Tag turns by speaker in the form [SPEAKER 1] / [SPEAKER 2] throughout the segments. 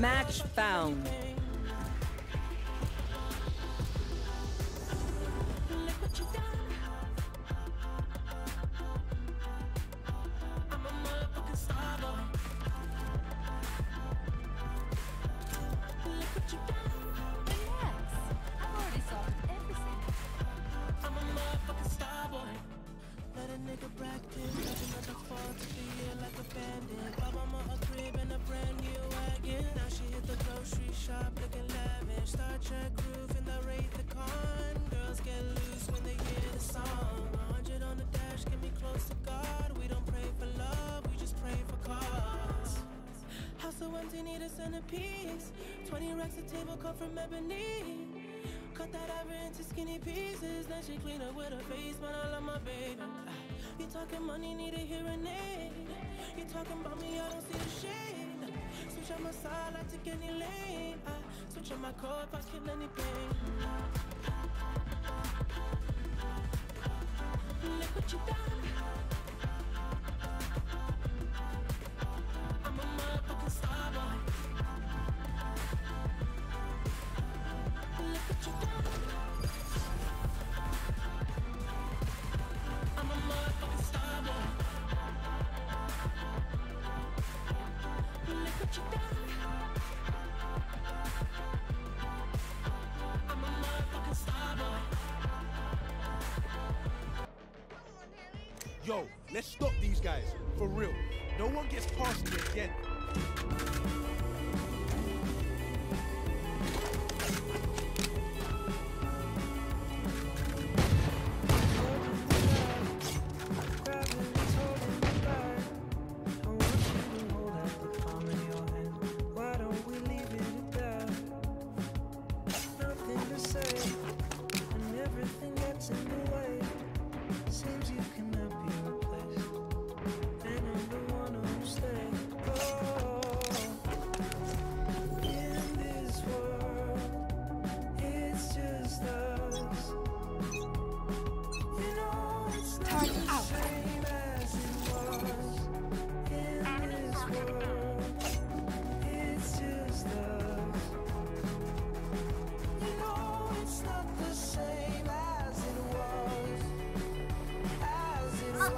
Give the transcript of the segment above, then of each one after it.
[SPEAKER 1] Match found.
[SPEAKER 2] you need a centerpiece. 20 racks of table cut from ebony. Cut that ivory into skinny pieces. Then she clean up with her face, but I love my baby. Ah, you talking money, need a hearing aid. You talking about me, I don't see a shade. Switch on my side, I take any lane. I switch on my car I kill any pain. Ah, Look what you.
[SPEAKER 3] Let's stop these guys, for real. No one gets past me again.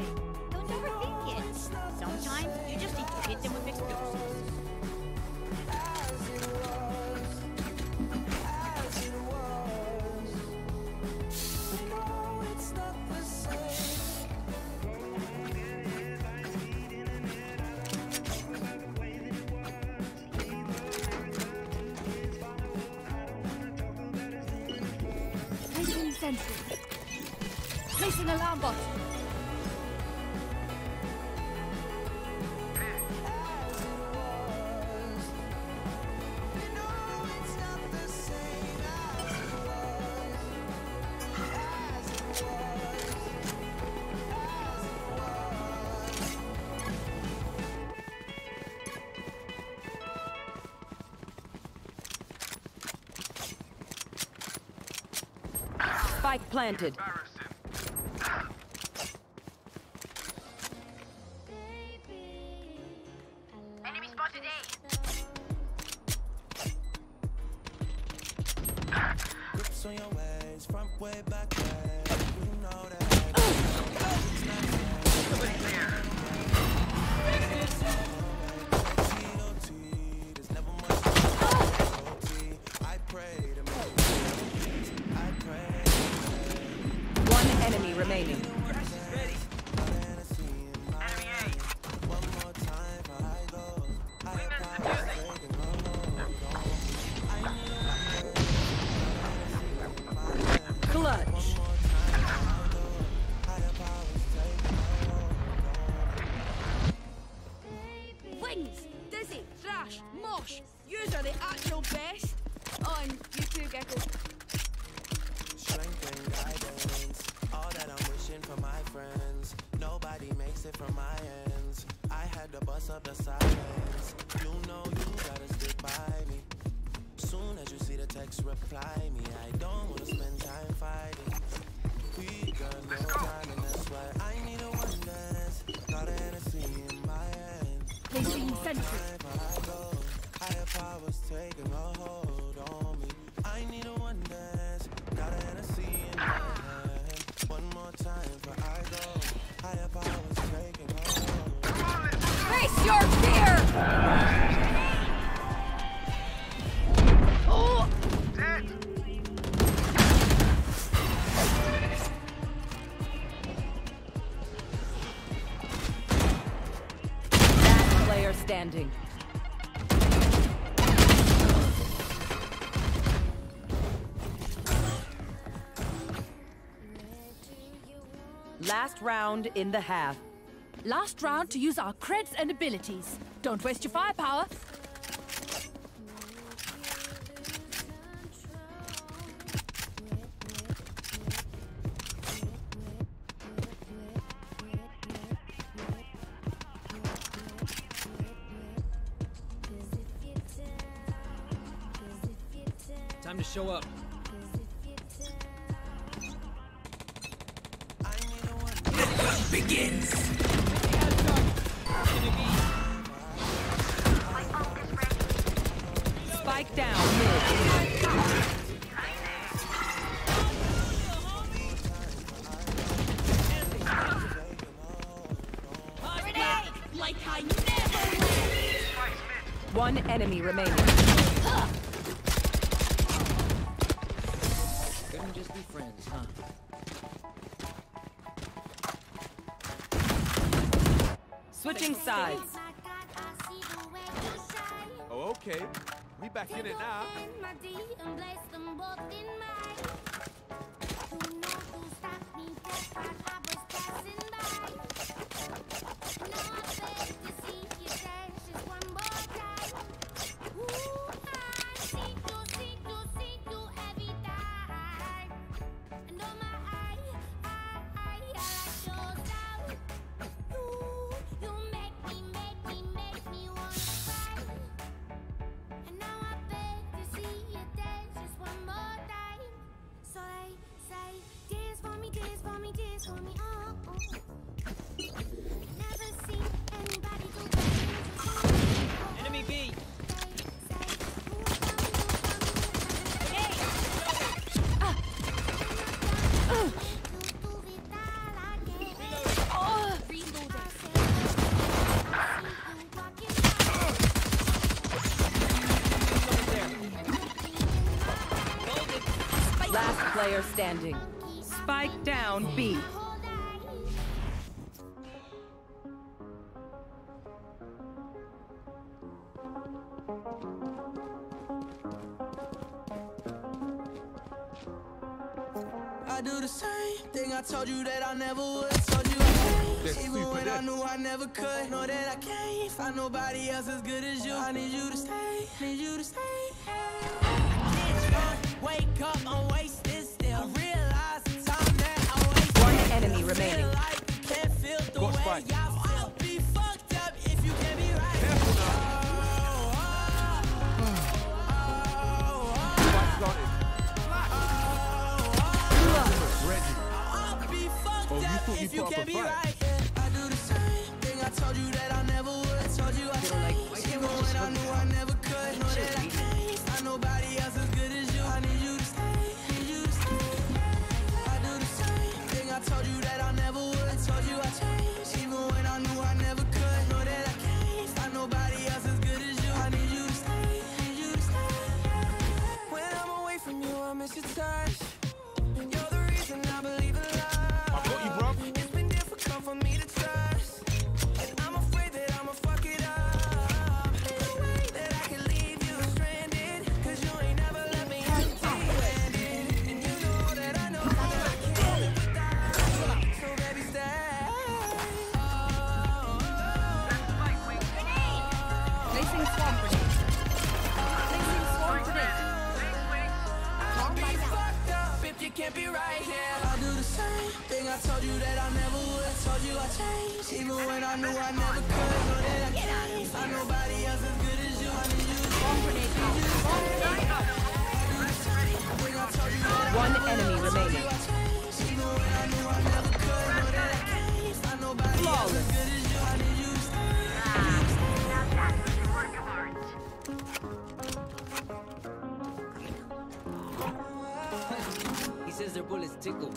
[SPEAKER 1] hoy. planted.
[SPEAKER 2] Grips on your ways, front way, back You know
[SPEAKER 4] you
[SPEAKER 2] gotta stick by me. Soon as you see the text, reply me. I don't wanna spend time fighting. We got no time, and that's why I need a one dance. Got Hennessy in my hand.
[SPEAKER 5] Sentry.
[SPEAKER 2] Powers taking
[SPEAKER 6] standing. Last round in the half.
[SPEAKER 5] Last round to use our creds and abilities. Don't waste your firepower.
[SPEAKER 4] Time to show up.
[SPEAKER 6] Switching sides.
[SPEAKER 7] Oh, okay. We back in it now.
[SPEAKER 6] Player standing. Spike down B.
[SPEAKER 2] I do the same thing I told you that I never would. Told you I
[SPEAKER 7] That's
[SPEAKER 2] changed, even
[SPEAKER 7] super
[SPEAKER 2] when I knew I never could. Know that I can't find nobody else as good as you. I need you to stay, need you to stay. Bitch, uh, Wake up, if you
[SPEAKER 7] put up
[SPEAKER 2] can't
[SPEAKER 7] a
[SPEAKER 2] be
[SPEAKER 7] fight.
[SPEAKER 2] right. I do the same thing I told you that I never would. Told you I changed, even when I knew I never could. Know that I can't find nobody else as good as you. I need you to stay, need you to stay. I do the same thing I told you that I
[SPEAKER 4] He says their bullets tickle.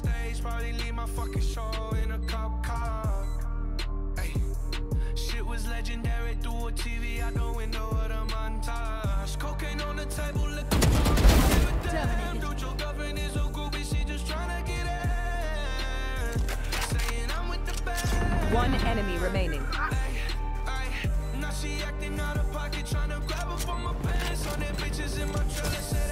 [SPEAKER 8] Stage, probably leave my fucking show in a cop car. Hey, shit was legendary through a TV out the window of the montage. Cocaine on the table, looking for damn. Dude, your girlfriend is a groupie, she just tryna get in. Saying I'm with the band.
[SPEAKER 9] One enemy remaining.
[SPEAKER 8] Ay, now she acting out of pocket, tryna grab her from my pants. On them bitches in my trailer,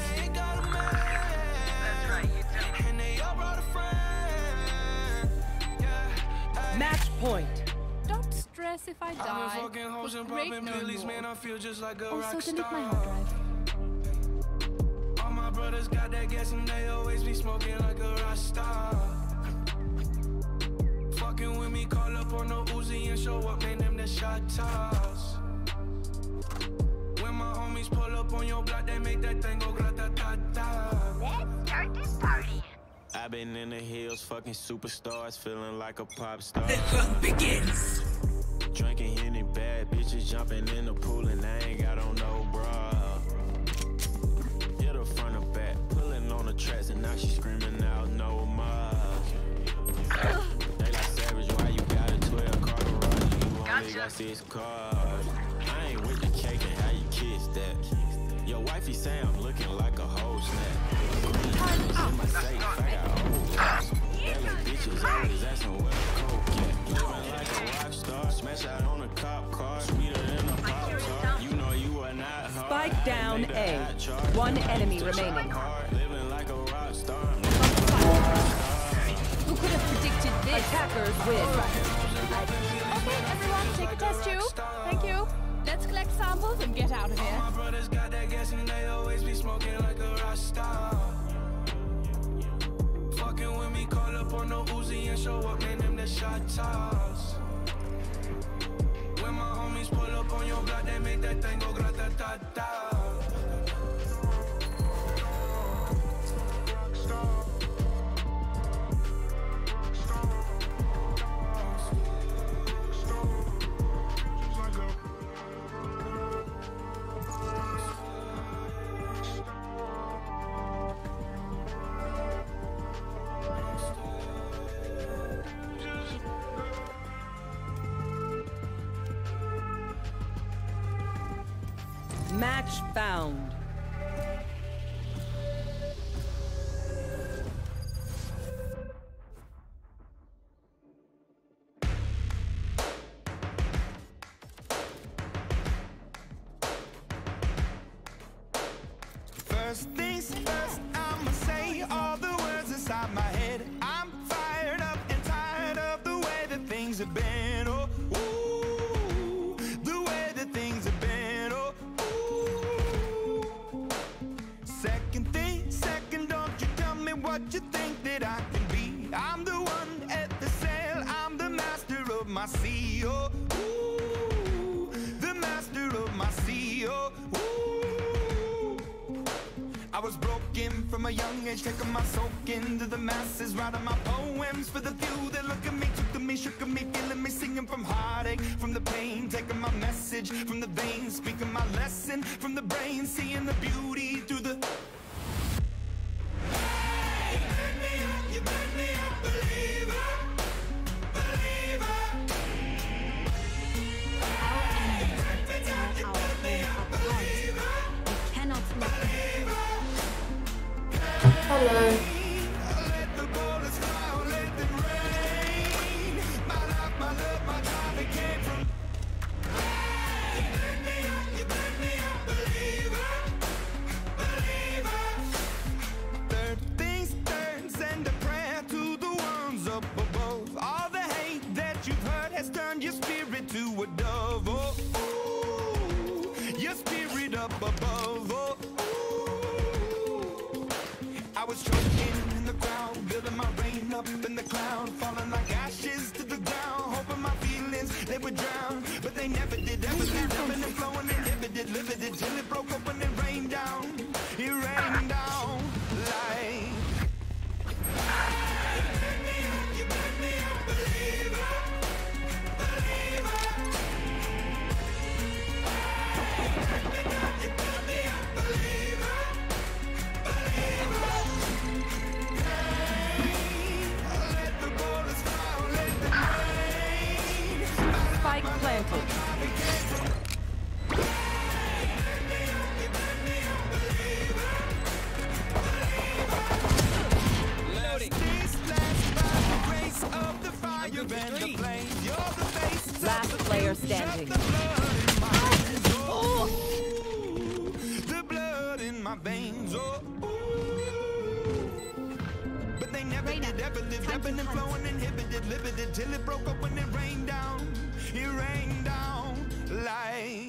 [SPEAKER 5] Don't if I
[SPEAKER 8] I've been
[SPEAKER 5] die.
[SPEAKER 8] fucking hoes and
[SPEAKER 5] Break
[SPEAKER 8] popping
[SPEAKER 5] no
[SPEAKER 8] pillies,
[SPEAKER 5] more.
[SPEAKER 8] man. I feel just like a
[SPEAKER 5] Also,
[SPEAKER 8] rock
[SPEAKER 5] delete my
[SPEAKER 8] star.
[SPEAKER 5] hard drive.
[SPEAKER 8] All my brothers got that gas and they always be smoking like a rock star. Fucking with me, call up on the Uzi and show up, name them the shot toss. When my homies pull up on your block, they make that thing go grata-ta-ta.
[SPEAKER 10] Let's start this party.
[SPEAKER 11] I've been in the hills, fucking superstars, feeling like a pop star.
[SPEAKER 8] begins.
[SPEAKER 11] Drinking Henny, bad bitches jumping in the pool, and I ain't got on no bra. Hit her front or back, pulling on the tracks, and now she screaming out no more. They like savage, why you got a 12 car garage? You only got six cars. I ain't with the cake and how you kiss that. Your wifey say I'm looking like a whole snap. In my safe, I got old rocks. LA bitches always asking where the coke at. Living like a rock star, smash out on a cop car, sweeter than a pop tart. You know you are not hard.
[SPEAKER 9] Spike down A. One enemy remaining.
[SPEAKER 11] Living like a rock star.
[SPEAKER 5] Who could have predicted this?
[SPEAKER 9] Attackers win.
[SPEAKER 5] Okay, everyone, take a test tube. Thank you. Let's collect samples and get out of here.
[SPEAKER 8] Fucking with me, call up on the Uzi and show up, name them the shot toss. When my homies pull up on your block, they make that thing go grata-ta-ta.
[SPEAKER 9] Found.
[SPEAKER 8] Second thing, second, don't you tell me what you think that I can be. I'm the one at the sail, I'm the master of my sea. Oh,
[SPEAKER 2] I was broken from a young age, taking my soak into the masses, writing my poems for the few that look at me, took to me, shook at me, feeling me, singing from heartache, from the pain, taking my message from the veins, speaking my lesson from the brain, seeing the beauty through the. Hey, you made me up, you made me a believer, believer.
[SPEAKER 5] Our enemies are our
[SPEAKER 2] 快乐。Was choking in the crowd, building my rain up in the cloud, falling like ashes to the ground, hoping my feelings they would drown, but they never did. Ever did, ebbing and flowing, inhibited, limited, till it broke open and rained down. It rained down
[SPEAKER 1] player standing.
[SPEAKER 2] The blood in my veins. Oh, the blood in my veins. Oh. But they never did, ever lived,
[SPEAKER 5] time
[SPEAKER 2] ebbing
[SPEAKER 5] to
[SPEAKER 2] and flowing, inhibited, limited, till it broke up when it rained down. It rained down like.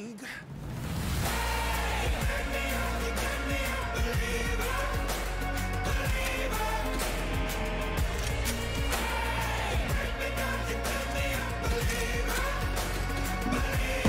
[SPEAKER 2] Let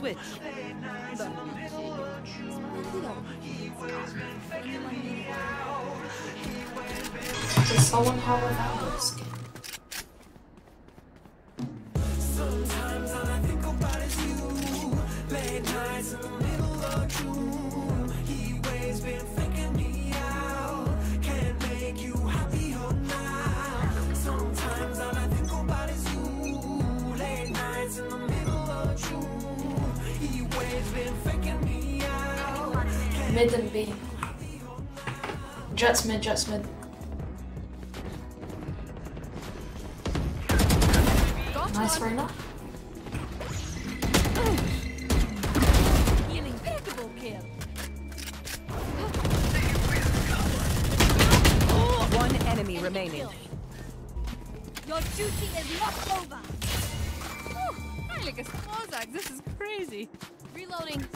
[SPEAKER 6] switch.
[SPEAKER 2] Did someone hover skin?
[SPEAKER 12] be. Jett's
[SPEAKER 2] mid, Jett's mid. Nice Reyna.
[SPEAKER 6] One enemy remaining.
[SPEAKER 4] Your duty is not over.
[SPEAKER 5] Oh, I like a small this is crazy.
[SPEAKER 4] Reloading.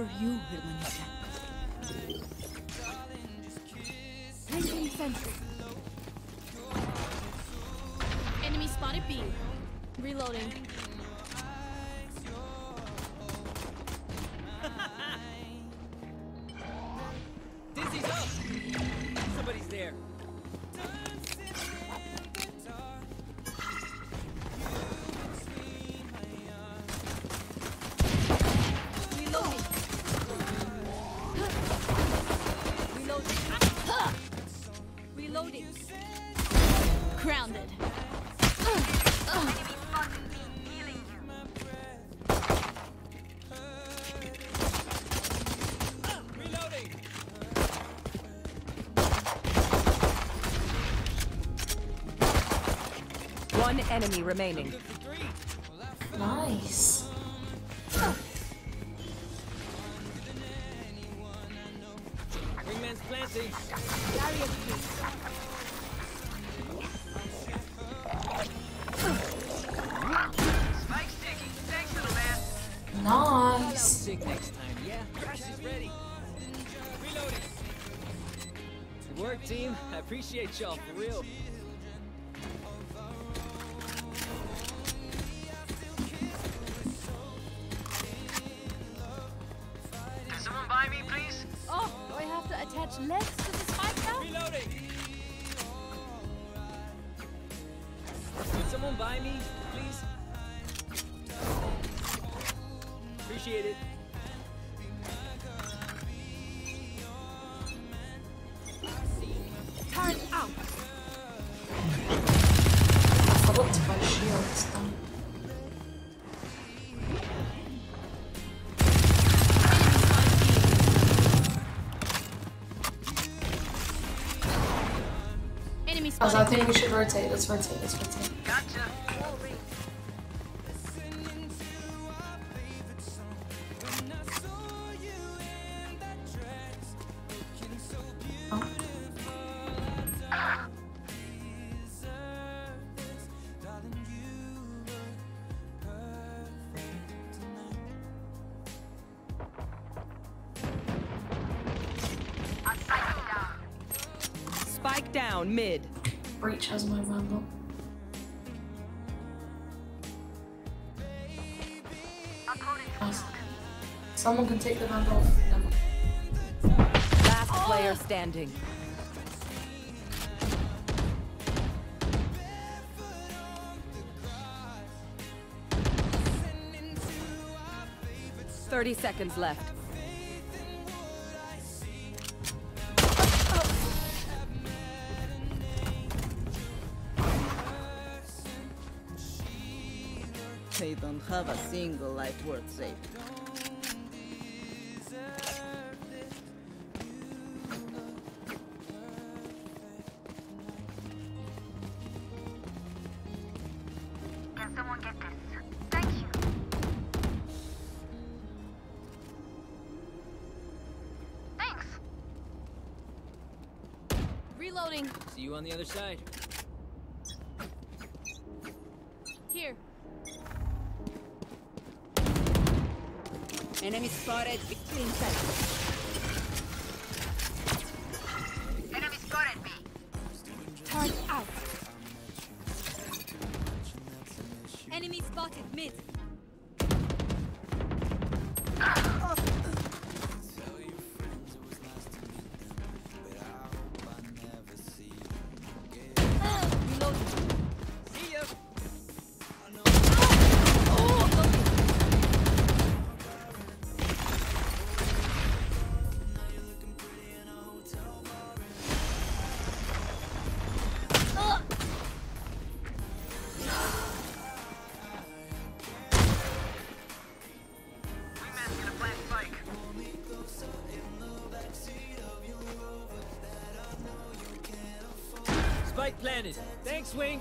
[SPEAKER 12] for you,
[SPEAKER 5] hermanita.
[SPEAKER 6] One enemy remaining.
[SPEAKER 2] Nice. think we should rotate. Let's rotate. Let's rotate.
[SPEAKER 5] Someone take the vandal off. Never.
[SPEAKER 6] Last player standing. Thirty seconds left.
[SPEAKER 2] They don't have a single life worth saving.
[SPEAKER 13] Other side.
[SPEAKER 7] Here.
[SPEAKER 2] Enemy spotted. Inside.
[SPEAKER 4] A.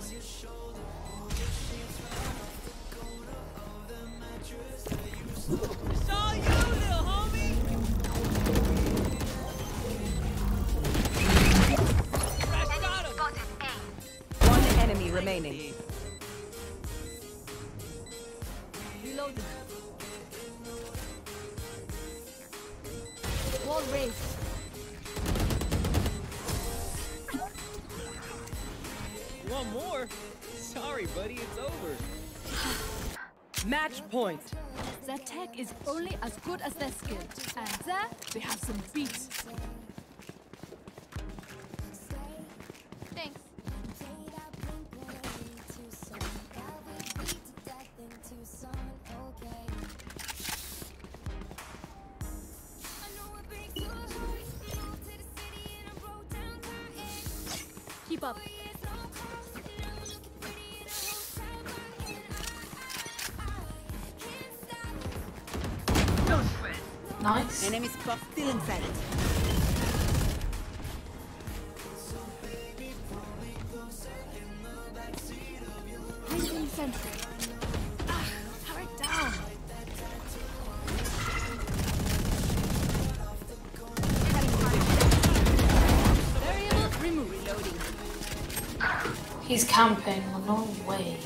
[SPEAKER 6] One enemy remaining.
[SPEAKER 7] Reloading. Wall raised.
[SPEAKER 13] One more? Sorry, buddy, it's over.
[SPEAKER 6] Match point.
[SPEAKER 7] Their tech is only as good as their skill. And there, they have some beats.
[SPEAKER 5] He's camping. No way.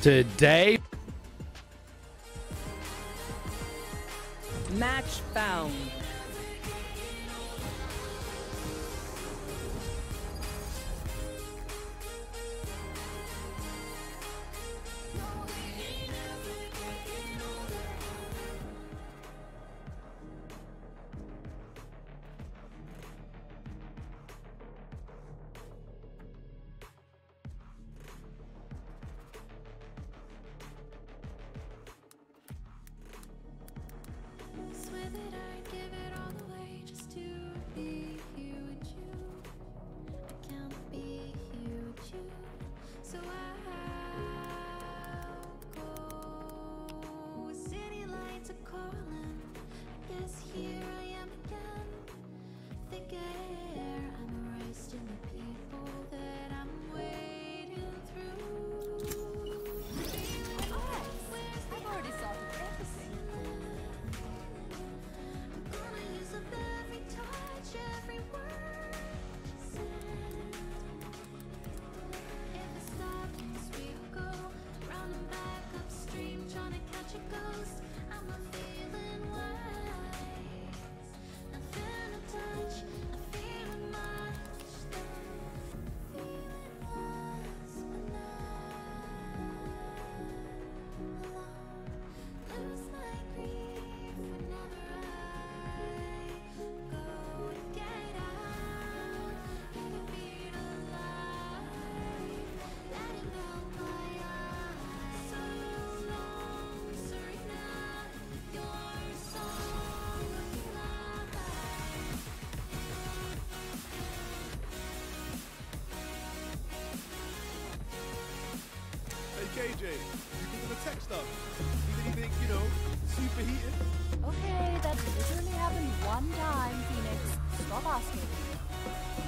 [SPEAKER 13] Today, Match found.
[SPEAKER 7] DJ? You
[SPEAKER 5] think
[SPEAKER 14] of
[SPEAKER 6] the tech
[SPEAKER 3] stuff? You think you know, super heated.
[SPEAKER 7] Okay, that's literally happened one time, Phoenix. Stop asking.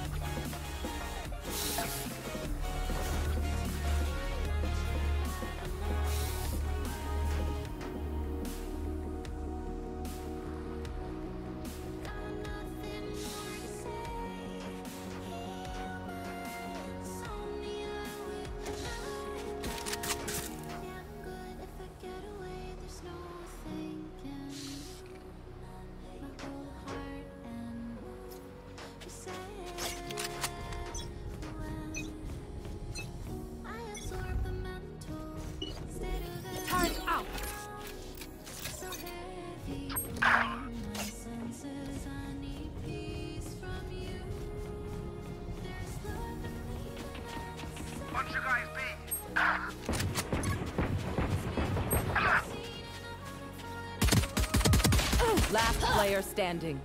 [SPEAKER 1] Player standing.